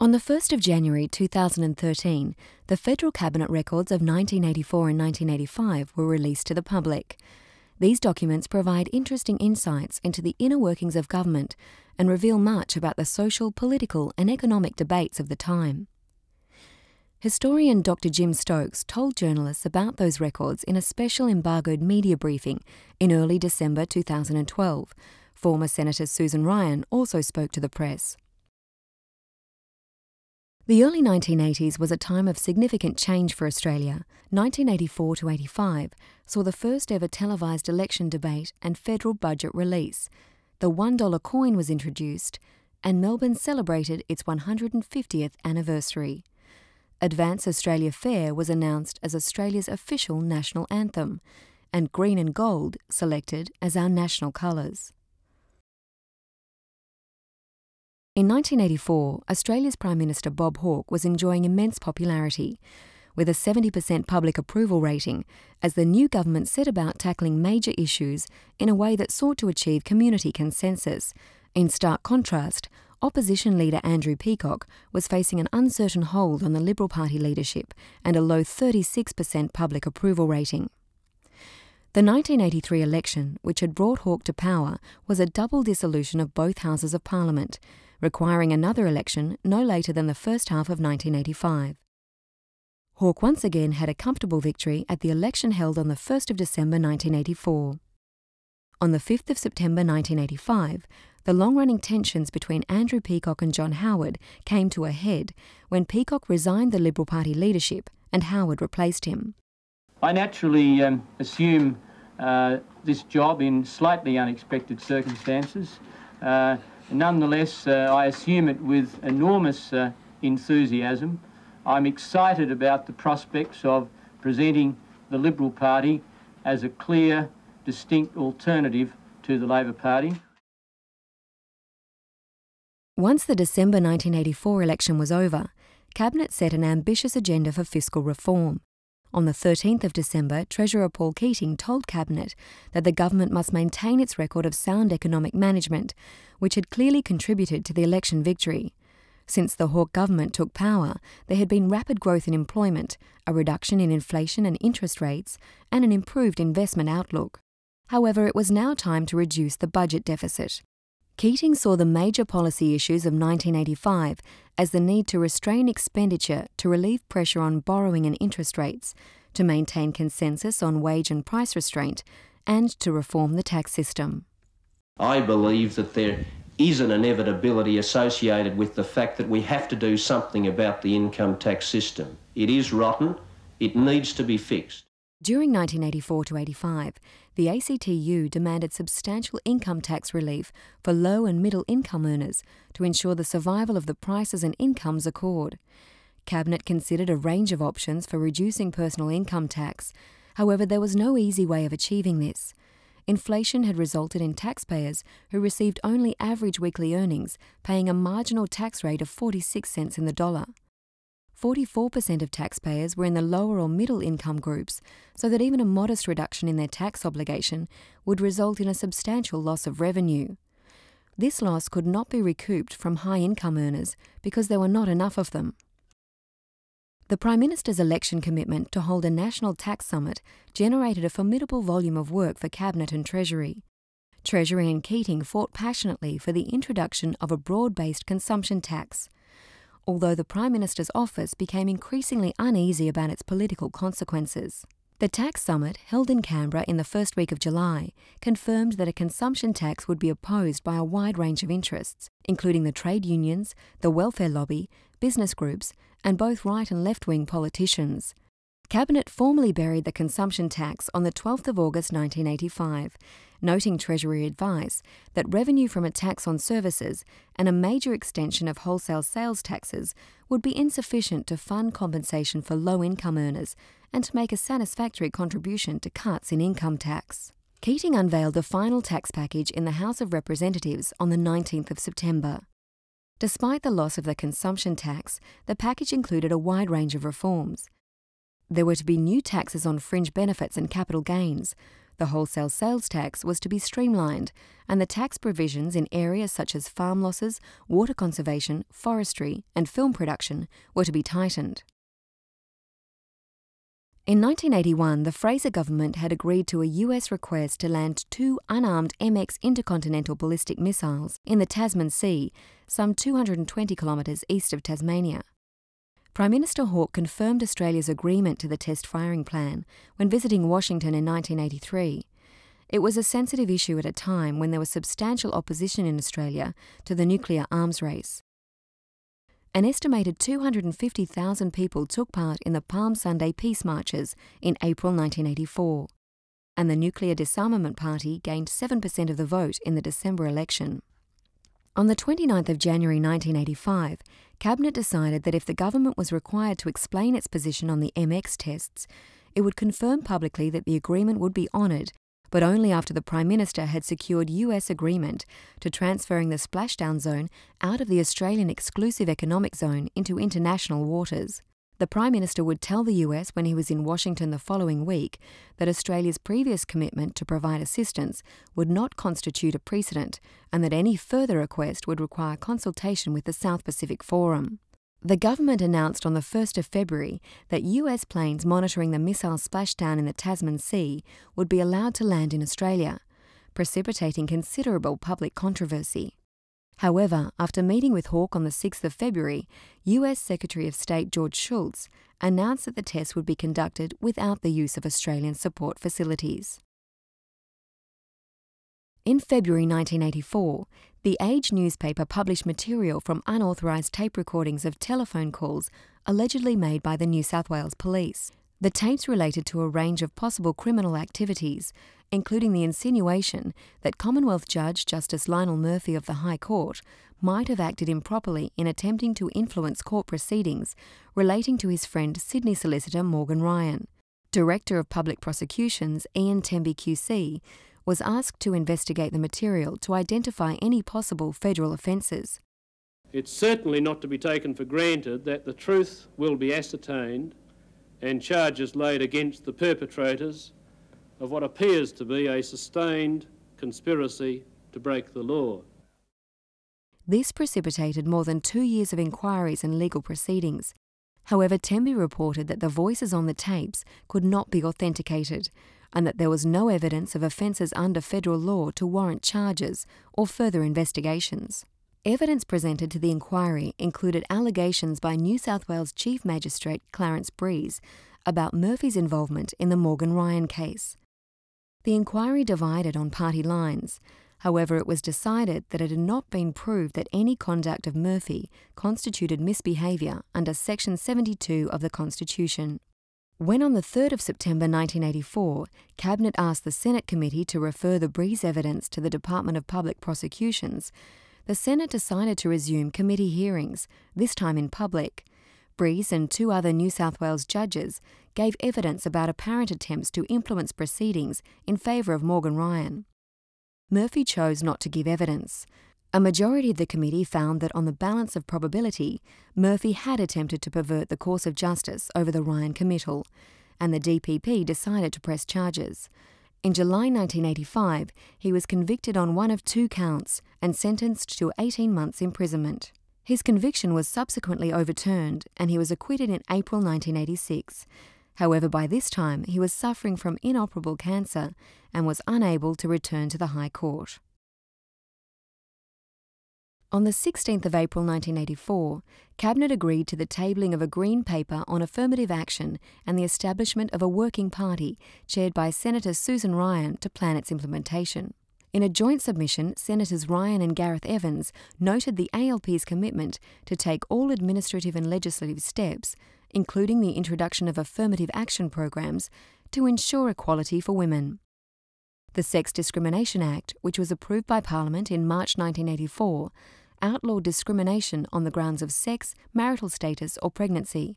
On the 1st of January 2013, the federal cabinet records of 1984 and 1985 were released to the public. These documents provide interesting insights into the inner workings of government and reveal much about the social, political, and economic debates of the time. Historian Dr. Jim Stokes told journalists about those records in a special embargoed media briefing in early December 2012. Former Senator Susan Ryan also spoke to the press. The early 1980s was a time of significant change for Australia. 1984 to 85 saw the first ever televised election debate and federal budget release. The $1 coin was introduced, and Melbourne celebrated its 150th anniversary. Advance Australia Fair was announced as Australia's official national anthem, and green and gold selected as our national colours. In 1984, Australia's Prime Minister Bob Hawke was enjoying immense popularity, with a 70% public approval rating, as the new government set about tackling major issues in a way that sought to achieve community consensus. In stark contrast, opposition leader Andrew Peacock was facing an uncertain hold on the Liberal Party leadership and a low 36% public approval rating. The 1983 election, which had brought Hawke to power, was a double dissolution of both Houses of Parliament requiring another election no later than the first half of 1985. Hawke once again had a comfortable victory at the election held on the 1st of December 1984. On the 5th of September 1985, the long running tensions between Andrew Peacock and John Howard came to a head when Peacock resigned the Liberal Party leadership and Howard replaced him. I naturally um, assume uh, this job in slightly unexpected circumstances. Uh, Nonetheless, uh, I assume it with enormous uh, enthusiasm. I'm excited about the prospects of presenting the Liberal Party as a clear, distinct alternative to the Labor Party. Once the December 1984 election was over, Cabinet set an ambitious agenda for fiscal reform. On the 13th of December, Treasurer Paul Keating told Cabinet that the government must maintain its record of sound economic management, which had clearly contributed to the election victory. Since the Hawke government took power, there had been rapid growth in employment, a reduction in inflation and interest rates, and an improved investment outlook. However, it was now time to reduce the budget deficit. Keating saw the major policy issues of 1985 as the need to restrain expenditure to relieve pressure on borrowing and interest rates, to maintain consensus on wage and price restraint, and to reform the tax system. I believe that there is an inevitability associated with the fact that we have to do something about the income tax system. It is rotten, it needs to be fixed. During 1984 to 85, the ACTU demanded substantial income tax relief for low and middle income earners to ensure the survival of the prices and incomes accord. Cabinet considered a range of options for reducing personal income tax. However, there was no easy way of achieving this. Inflation had resulted in taxpayers who received only average weekly earnings paying a marginal tax rate of 46 cents in the dollar. 44% of taxpayers were in the lower or middle income groups, so that even a modest reduction in their tax obligation would result in a substantial loss of revenue. This loss could not be recouped from high income earners because there were not enough of them. The Prime Minister's election commitment to hold a national tax summit generated a formidable volume of work for Cabinet and Treasury. Treasury and Keating fought passionately for the introduction of a broad based consumption tax although the Prime Minister's office became increasingly uneasy about its political consequences. The tax summit, held in Canberra in the first week of July, confirmed that a consumption tax would be opposed by a wide range of interests, including the trade unions, the welfare lobby, business groups, and both right and left wing politicians. Cabinet formally buried the consumption tax on the 12th of August 1985, noting Treasury advice that revenue from a tax on services and a major extension of wholesale sales taxes would be insufficient to fund compensation for low income earners and to make a satisfactory contribution to cuts in income tax. Keating unveiled the final tax package in the House of Representatives on the 19th of September. Despite the loss of the consumption tax, the package included a wide range of reforms. There were to be new taxes on fringe benefits and capital gains, The wholesale sales tax was to be streamlined, and the tax provisions in areas such as farm losses, water conservation, forestry, and film production were to be tightened. In 1981, the Fraser government had agreed to a US request to land two unarmed MX intercontinental ballistic missiles in the Tasman Sea, some 220 kilometres east of Tasmania. Prime Minister Hawke confirmed Australia's agreement to the test firing plan when visiting Washington in 1983. It was a sensitive issue at a time when there was substantial opposition in Australia to the nuclear arms race. An estimated 250,000 people took part in the Palm Sunday peace marches in April 1984, and the Nuclear Disarmament Party gained 7% of the vote in the December election. On the 29th of January 1985, Cabinet decided that if the government was required to explain its position on the MX tests, it would confirm publicly that the agreement would be honoured but only after the Prime Minister had secured US agreement to transferring the splashdown zone out of the Australian exclusive economic zone into international waters. The Prime Minister would tell the US when he was in Washington the following week that Australia's previous commitment to provide assistance would not constitute a precedent and that any further request would require consultation with the South Pacific Forum. The government announced on the 1st of February that US planes monitoring the missile splashdown in the Tasman Sea would be allowed to land in Australia, precipitating considerable public controversy. However, after meeting with Hawke on the 6th of February, US Secretary of State George Shultz announced that the test would be conducted without the use of Australian support facilities. In February 1984, the Age newspaper published material from unauthorised tape recordings of telephone calls allegedly made by the New South Wales Police. The tapes related to a range of possible criminal activities, including the insinuation that Commonwealth Judge Justice Lionel Murphy of the High Court might have acted improperly in attempting to influence court proceedings relating to his friend Sydney solicitor Morgan Ryan. Director of Public Prosecutions Ian Temby QC was asked to investigate the material to identify any possible federal offences. It's certainly not to be taken for granted that the truth will be ascertained and charges laid against the perpetrators of what appears to be a sustained conspiracy to break the law. This precipitated more than two years of inquiries and legal proceedings. However, Temby reported that the voices on the tapes could not be authenticated, and that there was no evidence of offences under federal law to warrant charges or further investigations. Evidence presented to the inquiry included allegations by New South Wales Chief Magistrate Clarence Briese about Murphy's involvement in the Morgan Ryan case. The inquiry divided on party lines. However, it was decided that it had not been proved that any conduct of Murphy constituted misbehaviour under Section 72 of the Constitution. When on the 3rd of September 1984, Cabinet asked the Senate committee to refer the Briese evidence to the Department of Public Prosecutions, the Senate decided to resume committee hearings, this time in public. Briese and two other New South Wales judges gave evidence about apparent attempts to influence proceedings in favour of Morgan Ryan. Murphy chose not to give evidence, a majority of the committee found that on the balance of probability, Murphy had attempted to pervert the course of justice over the Ryan committal, and the DPP decided to press charges. In July 1985, he was convicted on one of two counts and sentenced to 18 months imprisonment. His conviction was subsequently overturned and he was acquitted in April 1986. However, by this time he was suffering from inoperable cancer and was unable to return to the High Court. On the 16th of April 1984, Cabinet agreed to the tabling of a Green Paper on affirmative action and the establishment of a working party chaired by Senator Susan Ryan to plan its implementation. In a joint submission, Senators Ryan and Gareth Evans noted the ALP's commitment to take all administrative and legislative steps, including the introduction of affirmative action programs, to ensure equality for women. The Sex Discrimination Act, which was approved by Parliament in March 1984, outlawed discrimination on the grounds of sex, marital status, or pregnancy.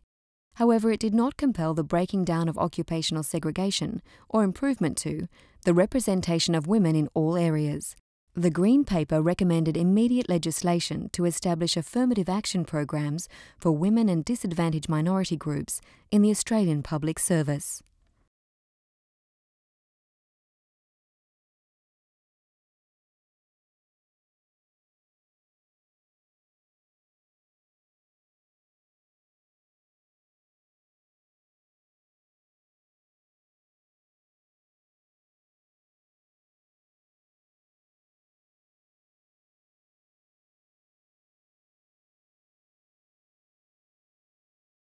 However, it did not compel the breaking down of occupational segregation or improvement to the representation of women in all areas. The Green Paper recommended immediate legislation to establish affirmative action programs for women and disadvantaged minority groups in the Australian public service.